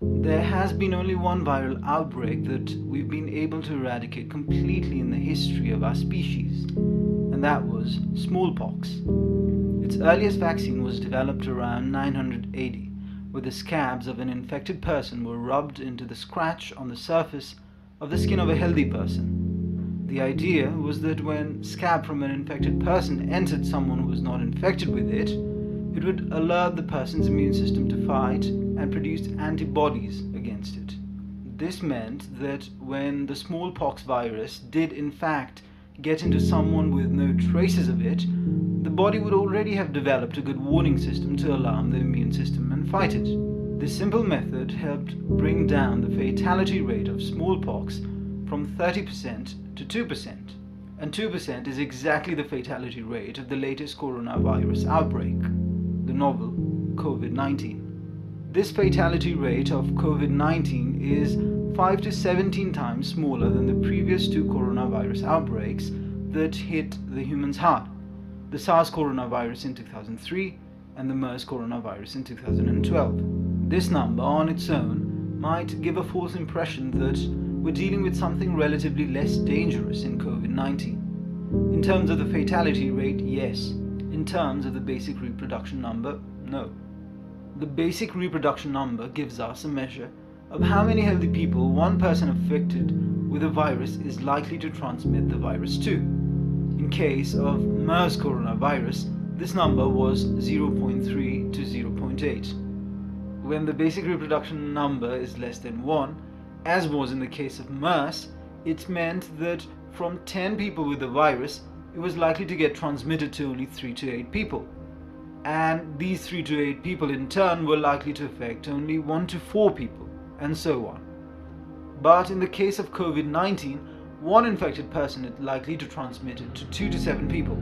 There has been only one viral outbreak that we've been able to eradicate completely in the history of our species, and that was smallpox. Its earliest vaccine was developed around 980, where the scabs of an infected person were rubbed into the scratch on the surface of the skin of a healthy person. The idea was that when scab from an infected person entered someone who was not infected with it, it would alert the person's immune system to fight and produced antibodies against it. This meant that when the smallpox virus did in fact get into someone with no traces of it, the body would already have developed a good warning system to alarm the immune system and fight it. This simple method helped bring down the fatality rate of smallpox from 30% to 2%. And 2% is exactly the fatality rate of the latest coronavirus outbreak the novel COVID 19. This fatality rate of COVID 19 is 5 to 17 times smaller than the previous two coronavirus outbreaks that hit the human's heart the SARS coronavirus in 2003 and the MERS coronavirus in 2012. This number on its own might give a false impression that we're dealing with something relatively less dangerous in COVID 19. In terms of the fatality rate, yes. In terms of the basic reproduction number, no. The basic reproduction number gives us a measure of how many healthy people one person affected with a virus is likely to transmit the virus to. In case of MERS coronavirus, this number was 0.3 to 0.8. When the basic reproduction number is less than 1, as was in the case of MERS, it meant that from 10 people with the virus, it was likely to get transmitted to only 3 to 8 people. And these 3 to 8 people in turn were likely to affect only 1 to 4 people, and so on. But in the case of COVID 19, one infected person is likely to transmit it to 2 to 7 people,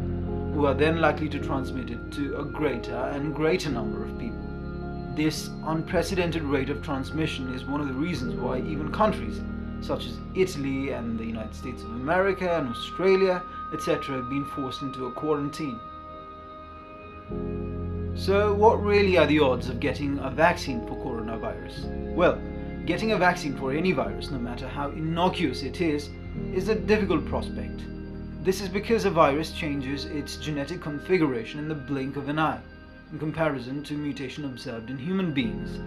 who are then likely to transmit it to a greater and greater number of people. This unprecedented rate of transmission is one of the reasons why even countries such as Italy and the United States of America and Australia, etc., have been forced into a quarantine. So, what really are the odds of getting a vaccine for coronavirus? Well, getting a vaccine for any virus, no matter how innocuous it is, is a difficult prospect. This is because a virus changes its genetic configuration in the blink of an eye, in comparison to mutation observed in human beings,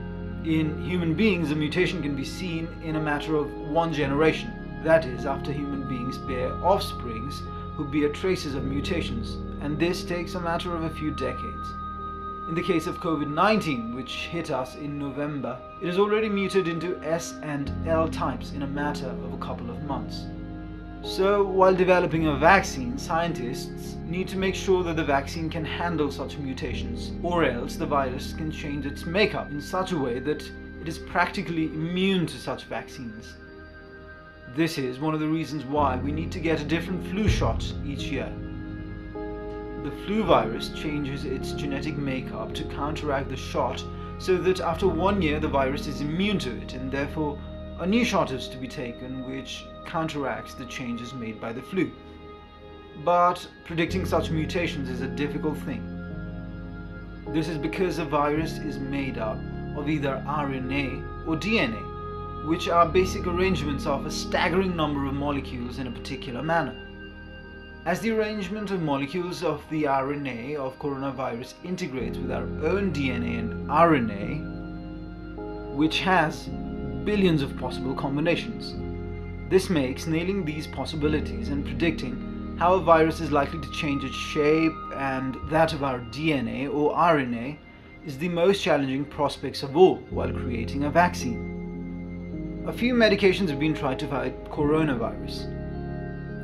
in human beings, a mutation can be seen in a matter of one generation, that is, after human beings bear offsprings who bear traces of mutations, and this takes a matter of a few decades. In the case of COVID 19, which hit us in November, it has already muted into S and L types in a matter of a couple of months. So, while developing a vaccine, scientists need to make sure that the vaccine can handle such mutations, or else the virus can change its makeup in such a way that it is practically immune to such vaccines. This is one of the reasons why we need to get a different flu shot each year. The flu virus changes its genetic makeup to counteract the shot so that after one year the virus is immune to it and therefore a new shot is to be taken which counteracts the changes made by the flu. But predicting such mutations is a difficult thing. This is because a virus is made up of either RNA or DNA, which are basic arrangements of a staggering number of molecules in a particular manner. As the arrangement of molecules of the RNA of coronavirus integrates with our own DNA and RNA, which has billions of possible combinations. This makes nailing these possibilities and predicting how a virus is likely to change its shape and that of our DNA or RNA is the most challenging prospects of all while creating a vaccine. A few medications have been tried to fight coronavirus.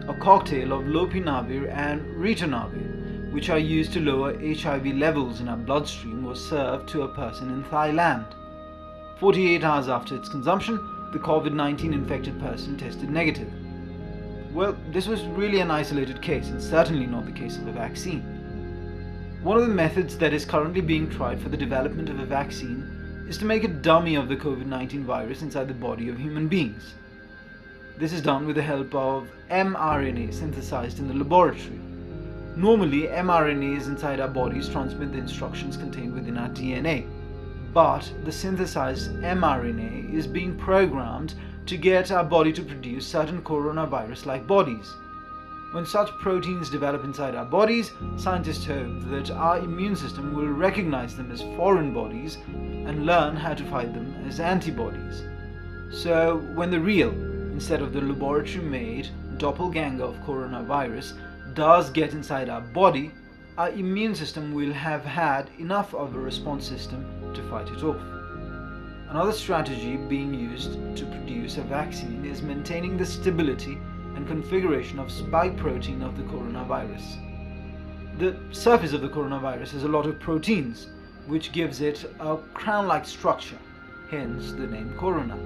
A cocktail of lopinavir and ritonavir, which are used to lower HIV levels in our bloodstream, was served to a person in Thailand. 48 hours after its consumption, the COVID 19 infected person tested negative. Well, this was really an isolated case and certainly not the case of a vaccine. One of the methods that is currently being tried for the development of a vaccine is to make a dummy of the COVID 19 virus inside the body of human beings. This is done with the help of mRNA synthesized in the laboratory. Normally, mRNAs inside our bodies transmit the instructions contained within our DNA but the synthesized mRNA is being programmed to get our body to produce certain coronavirus like bodies. When such proteins develop inside our bodies, scientists hope that our immune system will recognize them as foreign bodies and learn how to fight them as antibodies. So, when the real, instead of the laboratory made, doppelganger of coronavirus does get inside our body, our immune system will have had enough of a response system to fight it off. Another strategy being used to produce a vaccine is maintaining the stability and configuration of spike protein of the coronavirus. The surface of the coronavirus has a lot of proteins, which gives it a crown-like structure, hence the name corona.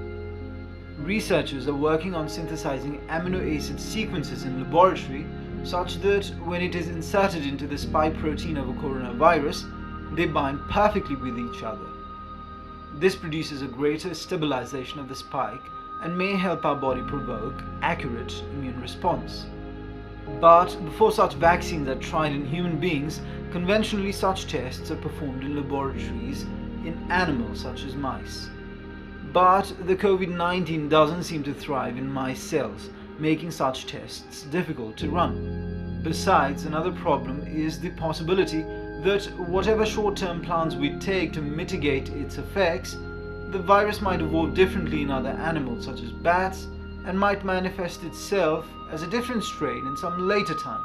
Researchers are working on synthesizing amino acid sequences in laboratory such that when it is inserted into the spike protein of a coronavirus, they bind perfectly with each other. This produces a greater stabilization of the spike and may help our body provoke accurate immune response. But before such vaccines are tried in human beings, conventionally such tests are performed in laboratories in animals such as mice. But the COVID-19 doesn't seem to thrive in mice cells, making such tests difficult to run. Besides, another problem is the possibility that whatever short-term plans we take to mitigate its effects the virus might evolve differently in other animals such as bats and might manifest itself as a different strain in some later time.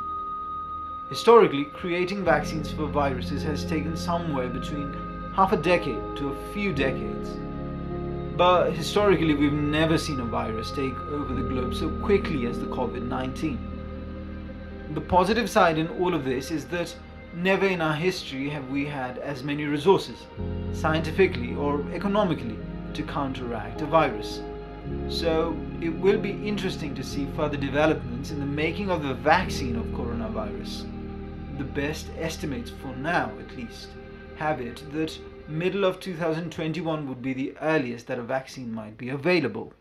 Historically, creating vaccines for viruses has taken somewhere between half a decade to a few decades. But historically, we've never seen a virus take over the globe so quickly as the COVID 19. The positive side in all of this is that Never in our history have we had as many resources, scientifically or economically, to counteract a virus. So it will be interesting to see further developments in the making of the vaccine of coronavirus. The best estimates for now, at least, have it that middle of 2021 would be the earliest that a vaccine might be available.